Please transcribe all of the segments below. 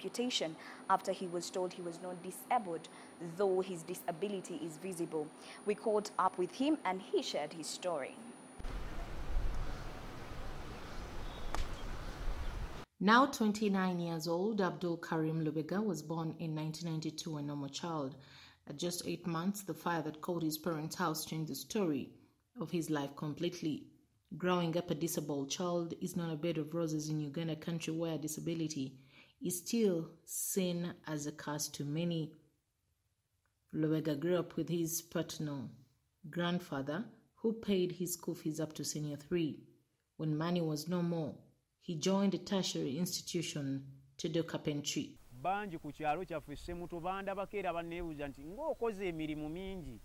amputation after he was told he was not disabled, though his disability is visible. We caught up with him and he shared his story. Now 29 years old, Abdul Karim Lubega was born in 1992, a normal child. At just eight months, the fire that caught his parents' house changed the story of his life completely. Growing up a disabled child is not a bed of roses in Uganda, country where disability is still seen as a curse to many. Lubega grew up with his paternal grandfather, who paid his school fees up to senior three. When money was no more, he joined a tertiary institution to do carpentry. bangi ku kyalo kyaffe semuto bandabako era banneebuuza nti ng'okoze emirimu mingi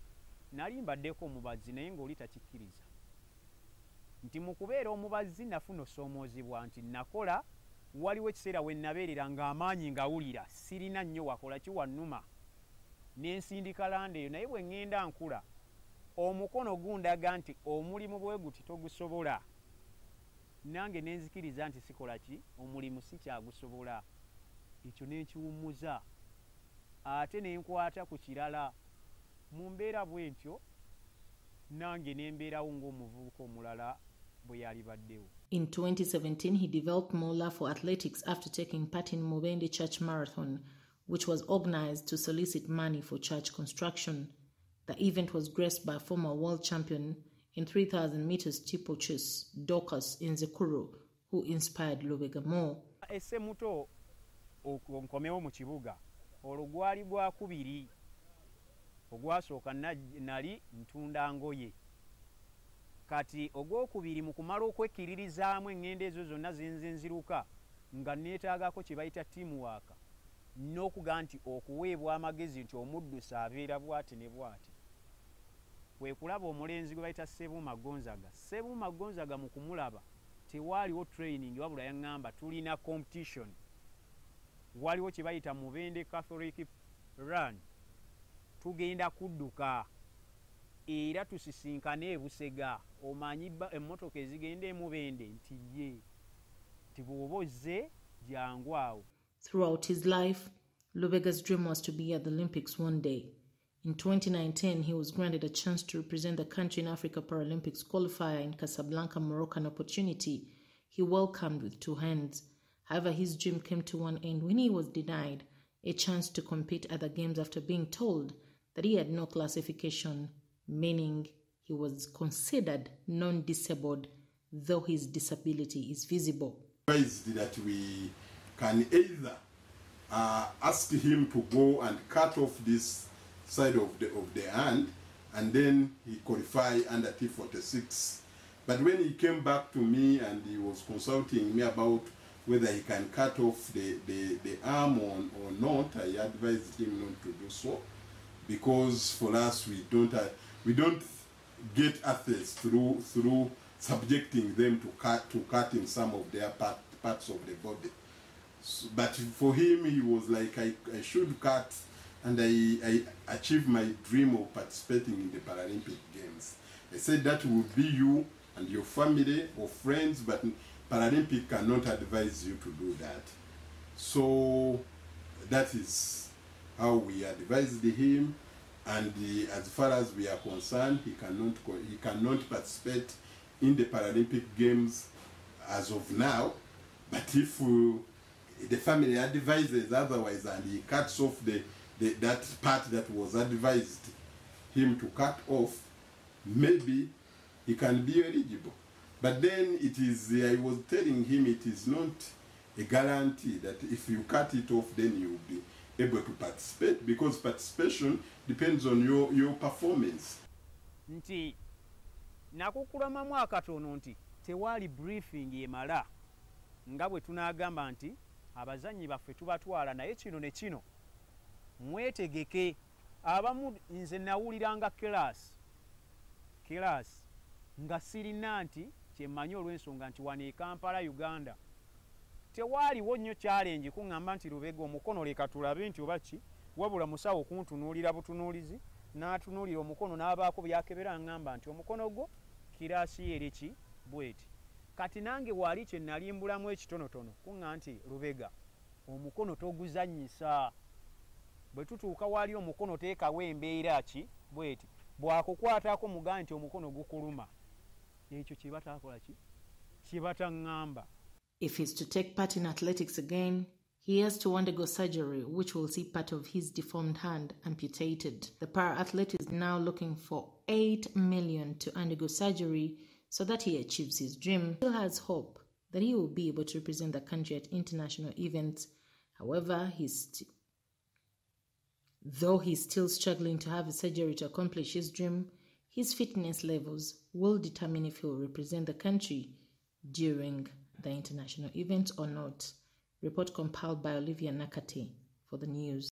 nali mbaddeko omubazi naye ng'oli takikkiriza nti mu kubeera omubazi nafuna osoomoozebwa nti nakola waliwo ekiseera we nabeerera ng'amaanyi ngawulira sirina nnyo wakola ki wannuma n'ensindika landa eyo naye bwe ŋŋenda nkula omukono gundaga nti omulimu bwe guti togusobola. Nange nenzikiriza nti sikola ki? Omulimu sikyagusobola ekyo nenkiwummuza ate nenkwata ku kirala mu mbeera bwe ntyo nange nembeerawo ng'omuvubuka omulala In 2017, he developed more love for athletics after taking part in Mubende Church Marathon, which was organized to solicit money for church construction. The event was graced by former world champion in 3,000 meters steeplechase Dorcas Inzikuru, who inspired Lubega more. esse muto nkomewo mu kibuga olwo gwali gwakubiri ogwasooka nali ntunda ngoye kati ogwokubiri mu kumala okwekkiririzaamu eŋŋendo ezo zonna zenze nziruka nga neetaagako kye bayita tiimuwaaka n'okugaa nti okuweebwa amagezi nti omuddusi abeera bw'ati ne bw'ati kwe kulaba omulenzi gwe bayita sebuuma gonzaga sebuuma gonzaga mu kumulaba tewaaliwo training wabula yaŋŋamba tulina competition. Waliwo kye bayita mubende catholic run tugenda kudduka era tusisinkane ebusega omanyi emmotoka ezigenda emubende nti ye nti bw'oba jangu awo Throughout his life, Lubega's dream was to be at the Olympics one day. In 2019, he was granted a chance to represent the country in Africa Paralympics qualifier in Casablanca, Morocco, an opportunity he welcomed with two hands. However, his dream came to one end when he was denied a chance to compete at the Games after being told that he had no classification, meaning he was considered non disabled, though his disability is visible. that we can either uh, ask him to go and cut off this side of the, of the hand and then he qualify under T46. But when he came back to me and he was consulting me about whether he can cut off the, the, the arm or, or not, I advised him not to do so because for us we don't uh, we don't get athletes through through subjecting them to cut to cutting some of their part, parts of the body. So, but for him, he was like, I, I should cut, and I, I achieved my dream of participating in the Paralympic Games. I said that will be you and your family or friends, but Paralympic cannot advise you to do that. So that is how we advised him, and uh, as far as we are concerned, he cannot he cannot participate in the Paralympic Games as of now. But if uh, the family advises otherwise, and he cuts off the, the that part that was advised him to cut off, maybe he can be eligible. But then it is, I was telling him it is not a guarantee that if you cut it off, then you'll be able to participate because participation depends on your, your performance. nti nakukulamamu akatono nti tewaali briefing emala nga bwe tunaagamba nti abazanyi baffe tubatwala naye kino ne kino mwetegeke abamu nze nawuliranga kiraasi kiraasi nga sirina nti kyemmanyi olw'ensonga nti wano e kampala uganda tewaaliwo nnyo challenge kuŋŋamba nti lubega omukono leka tulabe nti oba ki? Wabula musawo kuntunuulira butunuulizi n'atunuulira omukono n'abaako byakebera ŋŋamba nti omukono gwo kiraasi eri ki? Bweti. Kati nange waali kye nalimbulamu ekitonotono kuŋŋa nti lubega omukono toguzanyisa bwe tutuuka wali omukono teekawo embeera ki? Bweti. Bwakukwatako mugaa nti omukono gukuluma ekyo kyebatakola ki? Kyebataŋŋamba If he's to take part in athletics again, he has to undergo surgery, which will see part of his deformed hand amputated. The para athlete is now looking for 8 million to undergo surgery so that he achieves his dream. He still has hope that he will be able to represent the country at international events. However, he's though he's still struggling to have a surgery to accomplish his dream, his fitness levels will determine if he will represent the country during the international event or not. Report compiled by Olivia Nakate for the news.